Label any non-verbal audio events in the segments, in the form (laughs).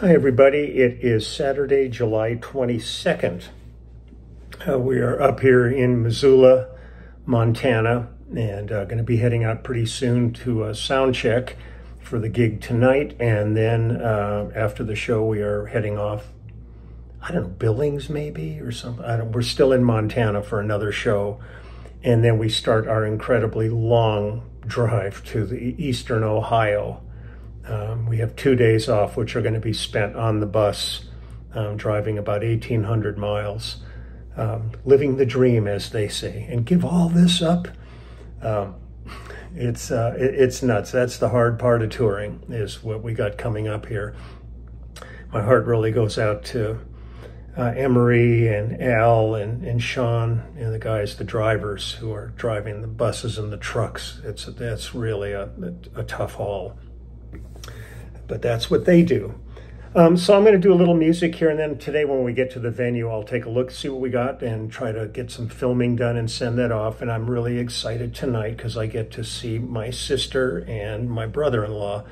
Hi, everybody. It is Saturday, July 22nd. Uh, we are up here in Missoula, Montana, and uh, going to be heading out pretty soon to a sound check for the gig tonight. And then uh, after the show, we are heading off. I don't know, Billings maybe or something. we're still in Montana for another show. And then we start our incredibly long drive to the eastern Ohio um, we have two days off, which are going to be spent on the bus, um, driving about 1,800 miles, um, living the dream, as they say. And give all this up. Um, it's uh, it, it's nuts. That's the hard part of touring, is what we got coming up here. My heart really goes out to uh, Emery and Al and, and Sean and the guys, the drivers who are driving the buses and the trucks. It's that's really a, a, a tough haul but that's what they do. Um, so I'm going to do a little music here, and then today when we get to the venue, I'll take a look, see what we got, and try to get some filming done and send that off. And I'm really excited tonight because I get to see my sister and my brother-in-law,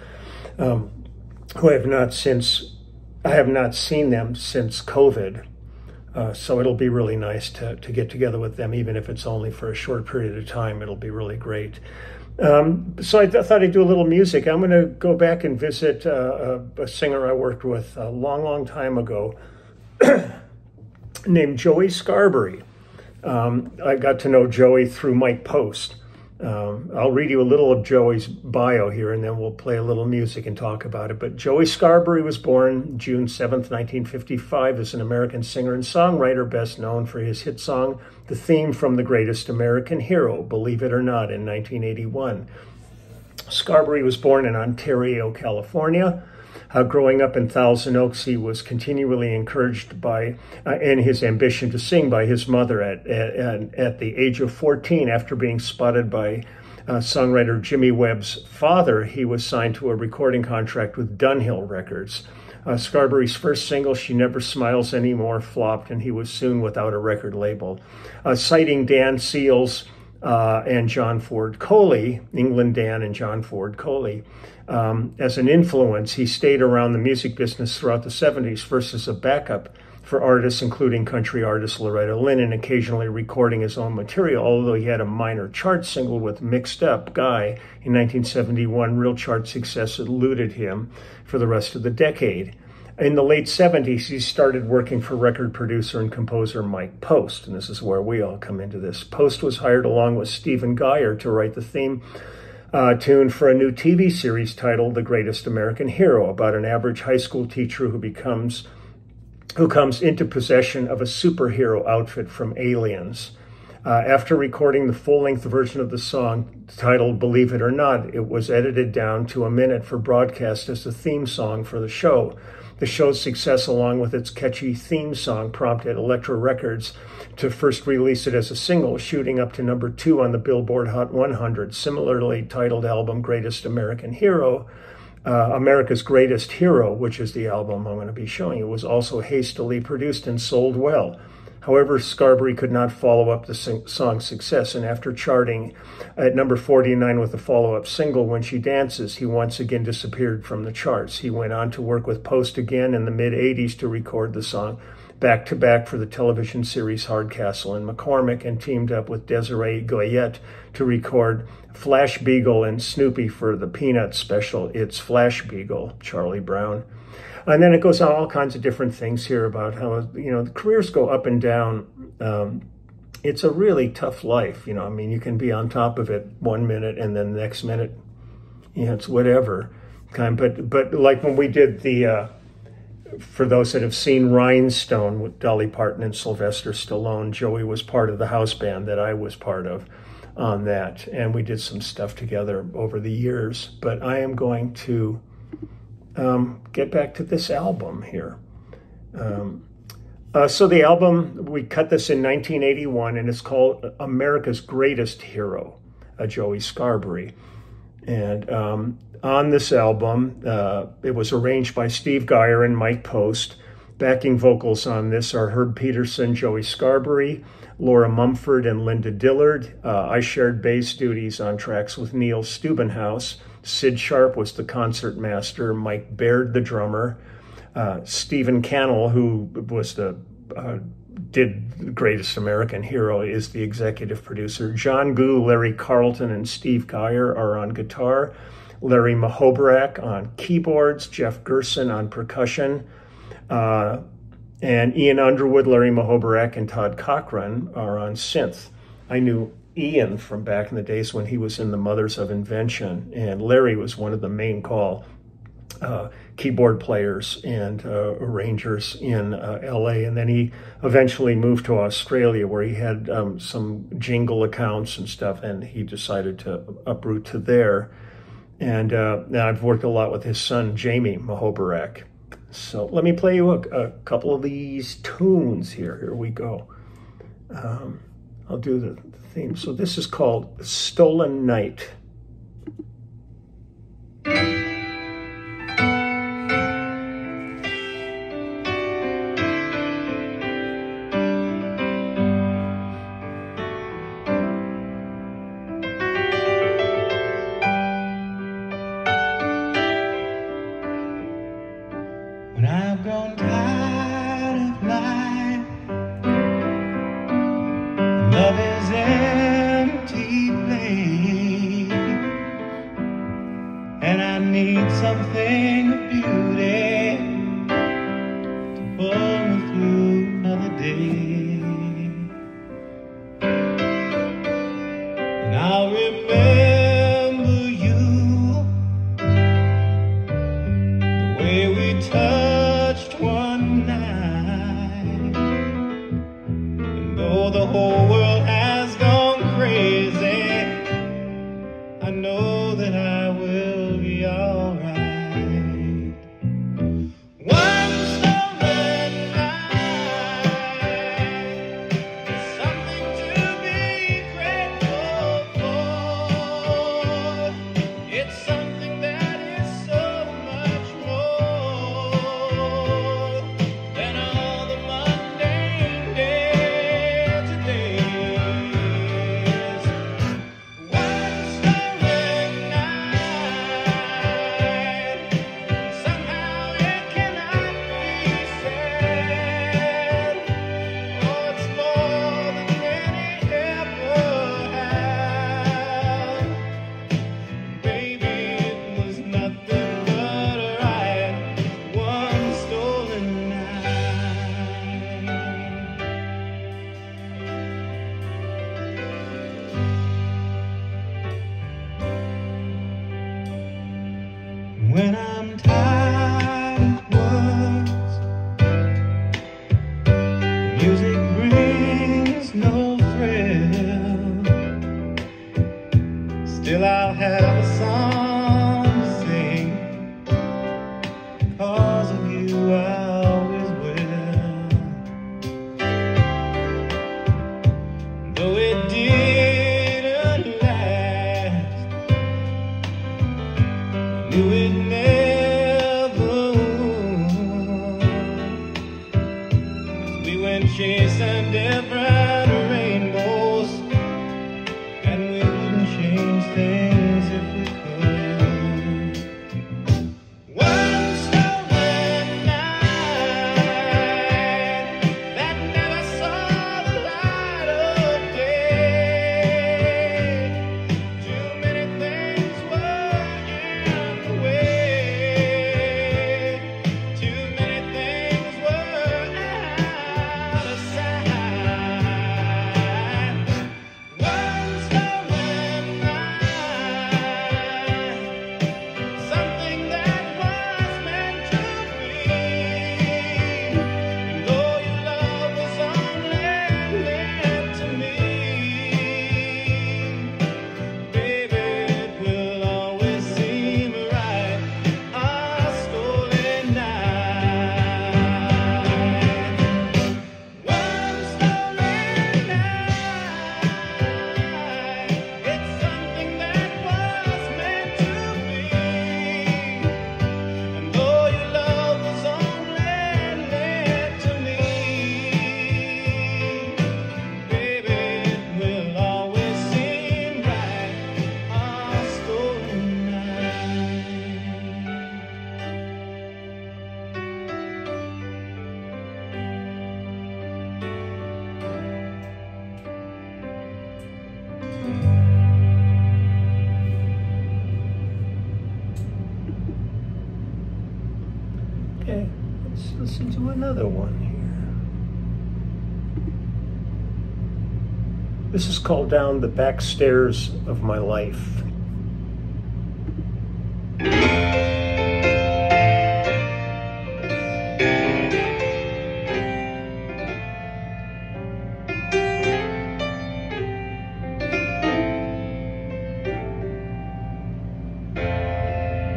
um, who I have not since I have not seen them since COVID. Uh, so it'll be really nice to to get together with them, even if it's only for a short period of time. It'll be really great. Um, so I, th- thought I'd do a little music. I'm going to go back and visit uh, a, a, singer I worked with a long, long time ago (clears throat) named Joey Scarbury. Um, I got to know Joey through Mike Post. Um, I'll read you a little of Joey's bio here and then we'll play a little music and talk about it. But Joey Scarbury was born June 7th, 1955, as an American singer and songwriter, best known for his hit song, The Theme from The Greatest American Hero, Believe It or Not, in 1981. Scarbury was born in Ontario, California. Uh, growing up in Thousand Oaks, he was continually encouraged by uh, and his ambition to sing by his mother at, at, at the age of 14 after being spotted by uh, songwriter Jimmy Webb's father, he was signed to a recording contract with Dunhill Records. Uh, Scarbury's first single, She Never Smiles Anymore, flopped, and he was soon without a record label. Uh, citing Dan Seals uh, and John Ford Coley, England Dan and John Ford Coley, um, as an influence. He stayed around the music business throughout the 70s, first as a backup for artists, including country artist Loretta Lynn, and occasionally recording his own material, although he had a minor chart single with Mixed Up Guy in 1971. Real chart success eluded him for the rest of the decade. In the late 70s, he started working for record producer and composer Mike Post, and this is where we all come into this. Post was hired along with Stephen Geyer to write the theme uh, tune for a new TV series titled The Greatest American Hero about an average high school teacher who becomes who comes into possession of a superhero outfit from aliens. Uh, after recording the full length version of the song titled Believe It or Not, it was edited down to a minute for broadcast as the theme song for the show. The show's success, along with its catchy theme song, prompted Elektra Records to first release it as a single, shooting up to number two on the Billboard Hot 100. Similarly titled album Greatest American Hero, uh, America's Greatest Hero, which is the album I'm going to be showing you, was also hastily produced and sold well. However, Scarbury could not follow up the song's success, and after charting at number 49 with a follow up single, When She Dances, he once again disappeared from the charts. He went on to work with Post again in the mid 80s to record the song back to back for the television series Hardcastle and McCormick, and teamed up with Desiree Goyette to record Flash Beagle and Snoopy for the Peanut special It's Flash Beagle, Charlie Brown. And then it goes on all kinds of different things here about how, you know, the careers go up and down. Um, it's a really tough life. You know, I mean, you can be on top of it one minute and then the next minute, you know, it's whatever. Kind, but but like when we did the, uh, for those that have seen Rhinestone with Dolly Parton and Sylvester Stallone, Joey was part of the house band that I was part of on that, and we did some stuff together over the years. But I am going to um, get back to this album here. Um, uh, so the album, we cut this in 1981, and it's called America's Greatest Hero, uh, Joey Scarbury. And um, on this album, uh, it was arranged by Steve Geyer and Mike Post. Backing vocals on this are Herb Pedersen, Joey Scarbury, Laura Mumford, and Linda Dillard. Uh, I shared bass duties on tracks with Neil Stubenhouse. Sid Sharp was the concert master, Mike Baird the drummer, Uh, Stephen Cannell, who was the uh, did Greatest American Hero, is the executive producer. John Goux, Larry Carlton, and Steve Geyer are on guitar. Larry Muhoberac on keyboards. Jeff Gerson on percussion. Uh, and Ian Underwood, Larry Muhoberac, and Todd Cochran are on synth. I knew Ian from back in the days when he was in the Mothers of Invention, and Larry was one of the main call uh, keyboard players and uh, arrangers in uh, LA. And then he eventually moved to Australia where he had um, some jingle accounts and stuff, and he decided to uproot to there. And uh, now I've worked a lot with his son, Jamie Muhoberac. So let me play you a, a couple of these tunes here. Here we go. Um, I'll do the theme. So this is called Stolen Night. Listen to another one here. This is called Down the Back Stairs of My Life.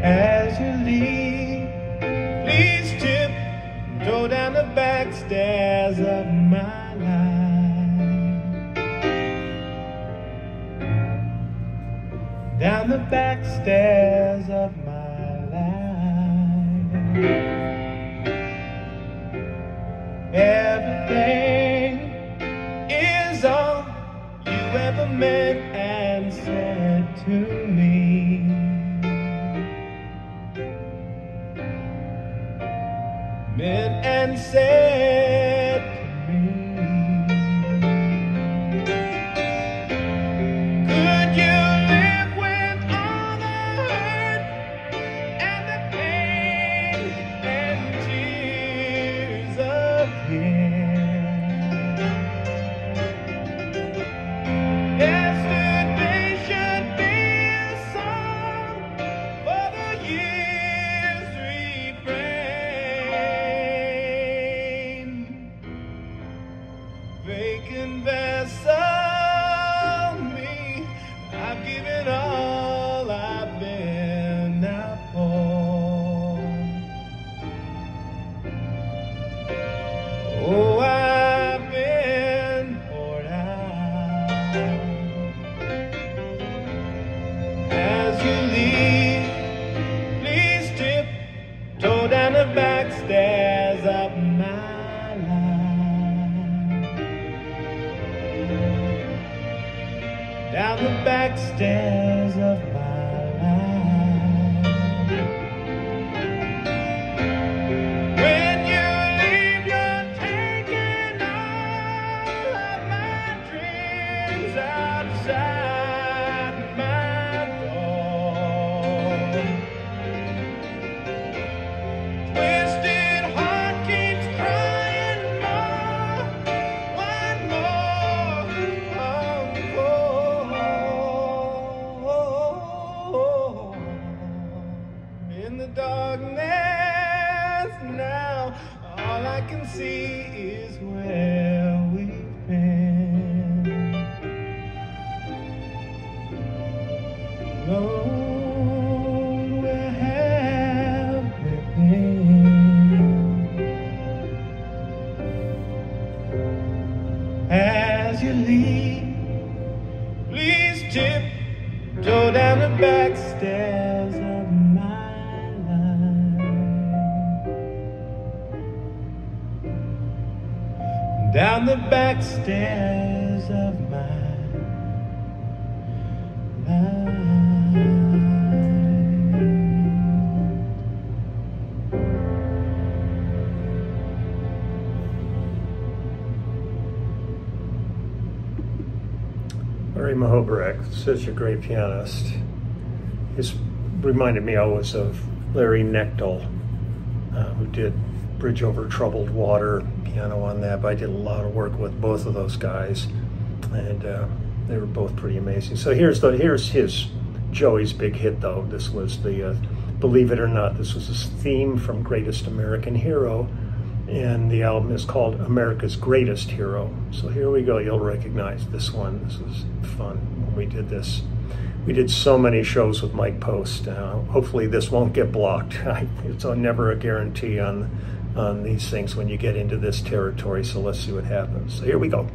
As you leave, stairs of my life. Everything is all you ever meant and said to me. meant and said Me, back see Muhoberac, such a great pianist. He's reminded me always of Larry Knechtel, uh, who did Bridge Over Troubled Water, piano on that, but I did a lot of work with both of those guys, and uh, they were both pretty amazing. So here's the here's his Joey's big hit though. This was the uh, Believe It or Not. This was his theme from Greatest American Hero, and the album is called America's Greatest Hero. So here we go. You'll recognize this one. This was fun when we did this. We did so many shows with Mike Post. Uh, hopefully, this won't get blocked. (laughs) it's never a guarantee on on these things when you get into this territory. So let's see what happens. So here we go.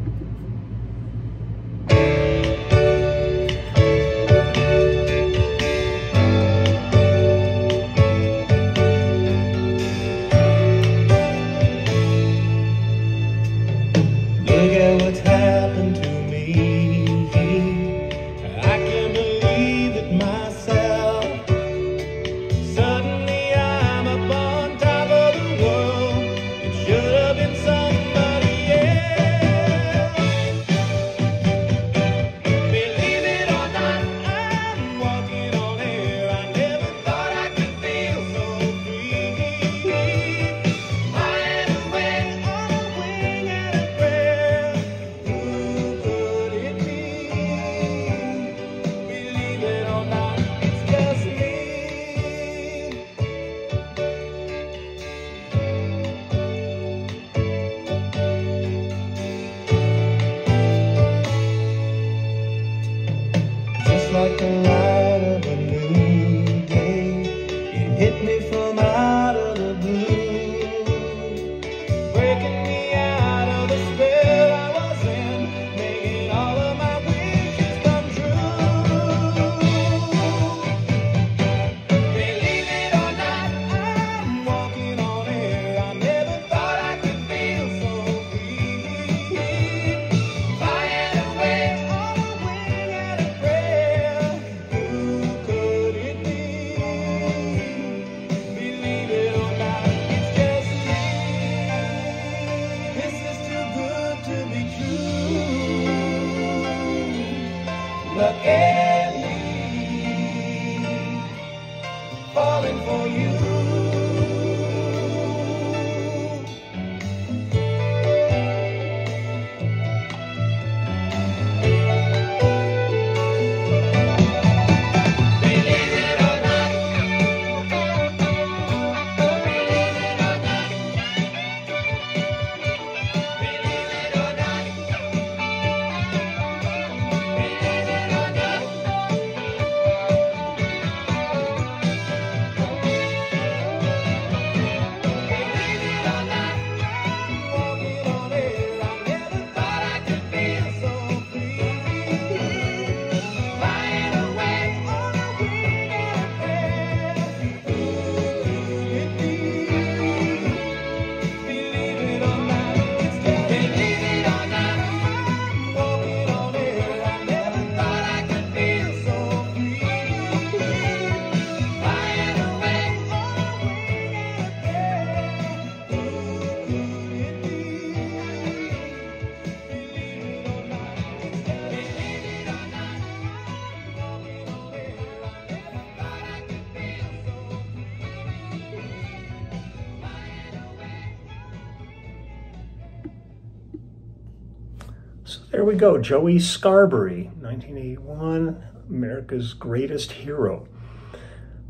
There we go. Joey Scarbury, 1981, America's Greatest Hero.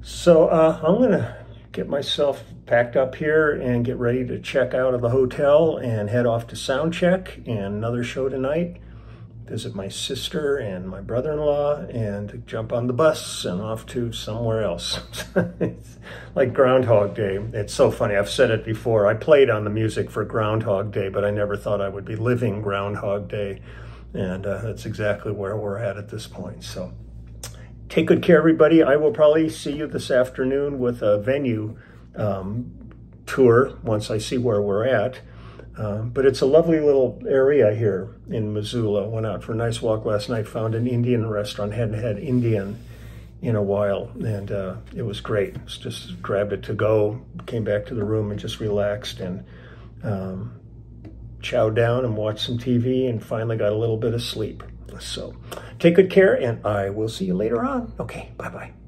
So uh, I'm to get myself packed up here and get ready to check out of the hotel and head off to sound check and another show tonight visit my sister and my brother-in-law and jump on the bus and off to somewhere else. (laughs) it's like Groundhog Day. It's so funny. I've said it before. I played on the music for Groundhog Day, but I never thought I would be living Groundhog Day. And uh, that's exactly where we're at at this point. So take good care, everybody. I will probably see you this afternoon with a venue um, tour once I see where we're at. Um, but it's a lovely little area here in Missoula. Went out for a nice walk last night, found an Indian restaurant, hadn't had Indian in a while, and uh, it was great. just grabbed it to go, came back to the room and just relaxed and um, chowed down and watched some TV and finally got a little bit of sleep. So take good care and I will see you later on. Okay, bye-bye.